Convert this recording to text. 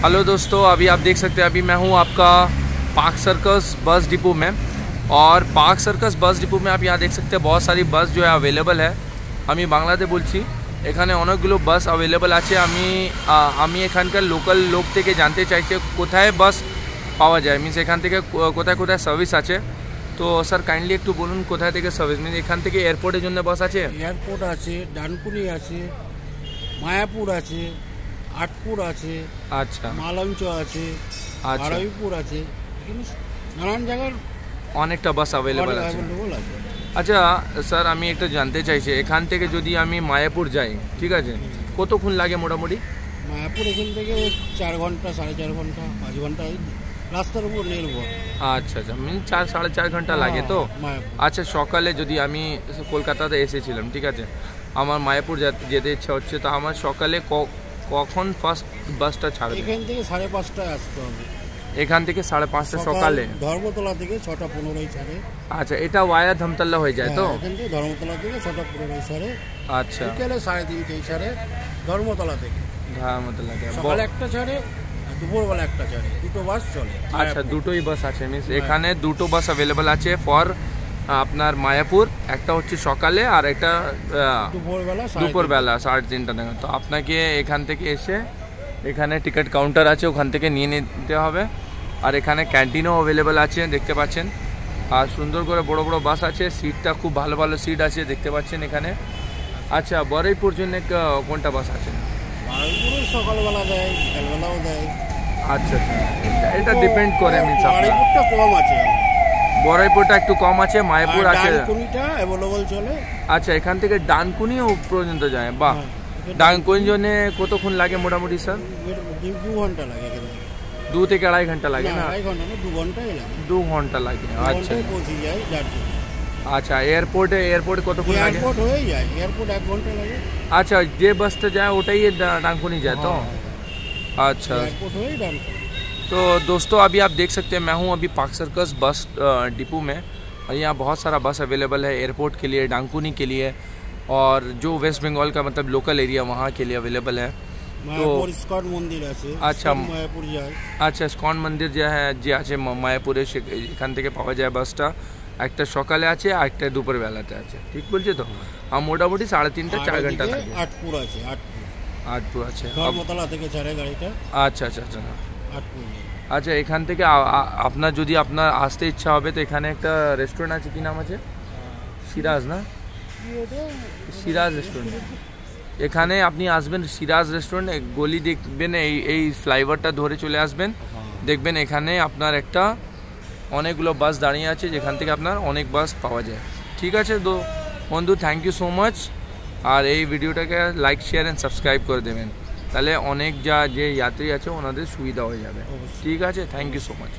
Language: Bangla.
हेलो दोस्तों अभी आप देख सकते हैं अभी मैं हूँ आपका पार्क सर्कस बस डिपो में और পার্ক সার্কাস বাস ডিপো में आप यहाँ देख सकते हैं बहुत सारी বাস जो है अवेलेबल है আমি বাংলাতে বলছি এখানে অনেকগুলো বাস অ্যাভেলেবল আছে আমি আহ, আমি এখানকার লোকাল লোক থেকে জানতে চাইছি কোথায় বাস পাওয়া যায় মিনস এখান থেকে কো- কোথায় কোথায় সার্ভিস আছে তো স্যার কাইন্ডলি একটু বলুন কোথায় থেকে সার্ভিস মিনস এখান থেকে এয়ারপোর্টের জন্য বাস আছে এয়ারপোর্ট আছে ডানকুনি আছে মায়াপুর আছে আটপুর আছে আচ্ছা। মালঞ্চ আছে আচ্ছা। আরবিপুর আছে এখানে নানান জায়গার অনেকটা বাস অ্যাভেলেবল আছে। আচ্ছা স্যার আমি একটা জানতে চাইছি এখান থেকে যদি আমি মায়াপুর যাই ঠিক আছে? কতক্ষণ লাগে মোটামুটি? মায়াপুর এখান থেকে চার ঘণ্টা সাড়ে চার ঘণ্টা পাঁচ ঘণ্টা রাস্তার উপর নির্ভর আচ্ছা আচ্ছা মিন চার সাড়ে চার ঘণ্টা লাগে তো? আচ্ছা সকালে যদি আমি কলকাতাতে এসেছিলাম ঠিক আছে? আমার মায়াপুর যেতে ইচ্ছা হচ্ছে তো আমার সকালে ক- কখন ফার্স্ট বাসটা ছাড়বে? এখান থেকে সাড়ে পাঁচটায় আসতে হবে। এখান থেকে সাড়ে পাঁচটা সকালে ধর্মতলা থেকে ছটা পনেরোই ছাড়ে। আচ্ছা এটা ওয়ায়া ধমতল্লা হয়ে যায় তো? হ্যাঁ, এখান থেকে ধর্মতলা থেকে ছটা পনেরোই ছাড়ে। আচ্ছা। বিকেলে সাড়ে তিনটেই ছাড়ে ধর্মতলা থেকে। ধর্মতলা থেকে। সকালে একটা ছাড়ে দুপুরবেলা একটা ছাড়ে। দুটো বাস চলে। আচ্ছা দুটোই বাস আছে মিস এখানে দুটো বাস অ্যাভেলেবল আছে ফর আপনার মায়াপুর একটা হচ্ছে সকালে আর একটা দুপুরবেলা সাড়ে তিনটা। নাগাদ তো আপনাকে এখান থেকে এসে এখানে টিকিট কাউন্টার আছে ওখান থেকে নিয়ে নিতে হবে। আর এখানে ক্যান্টিনও অ্যাভেলেবেল আছে দেখতে পাচ্ছেন। আর সুন্দর করে বড় বড় বাস আছে সিটটা খুব ভালো ভালো সিট আছে দেখতে পাচ্ছেন এখানে। আচ্ছা বরাইপুর জন্য কোনটা বাস আছে? সকালবেলা দেয় বিকালবেলাও দেয়। আচ্ছা আচ্ছা। এটা- এটা ডিপেন্ড করে মিনস আপনার। কম আছে। বড়াইপুরটা একটু কম আছে মায়াপুর আছে। আচ্ছা এখান থেকে ডানকুনি পর্যন্ত যায়। বাহ ডানকুনি জন্য কতক্ষণ লাগে মোটামুটি স্যার? দু ঘণ্টা লাগে দু থেকে আড়াই ঘণ্টা লাগে না দু ঘণ্টা লাগে আচ্ছা। আচ্ছা এয়ারপোর্টে এয়ারপোর্টে কতক্ষণ লাগে? এয়ারপোর্ট হয়ে যায় আচ্ছা যে বাসটা যায় ওটাই ডানকুনি যায় তো? আচ্ছা। तो दोस्तों अभी आप देख सकते हैं मैं हूँ अभी पार्क सर्कस बस अ, डिपो में और यहाँ बहुत सारा बस अवेलेबल है एयरपोर्ट के लिए डांकुनी के लिए और जो वेस्ट बंगाल का मतलब लोकल एरिया वहाँ के लिए अवेलेबल है মায়াপুর ইস্কন মন্দির আছে আচ্ছা। ইস্কন মায়াপুর যায় আচ্ছা স্কন মন্দির যে হ্যাঁ যে আছে ম- মায়াপুরে সে এখান থেকে পাওয়া যায় বাসটা একটা সকালে আছে আর একটা দুপুর বেলাতে আছে ঠিক বলছি তো আর মোটামুটি সাড়ে তিনটা আর চার ঘন্টা এদিকে লাগে আটপুর আছে আটপুর আটপুর আছে আব- ধর্মতলা থেকে ছাড়ে গাড়িটা আচ্ছা আচ্ছা আচ্ছা আটপুর যায় আচ্ছা এখান থেকে আপনার যদি আপনার আসতে ইচ্ছা হবে তো এখানে একটা রেস্টুরেন্ট আছে কি নাম আছে? সিরাজ না? সিরাজ রেস্টুরেন্ট এখানে আপনি আসবেন সিরাজ রেস্টুরেন্ট গলি দেখবেন এই এই ফ্লাইওভারটা ধরে চলে আসবেন। দেখবেন এখানে আপনার একটা অনেকগুলো বাস দাঁড়িয়ে আছে যেখান থেকে আপনার অনেক বাস পাওয়া যায়। ঠিক আছে তো বন্ধু থ্যাংক ইউ সো মাচ আর এই ভিডিওটাকে লাইক শেয়ার অ্যান্ড সাবস্ক্রাইব করে দেবেন। তাহলে অনেক যা যে যাত্রী আছে ওনাদের সুবিধা হয়ে যাবে। ঠিক আছে? Thank you so much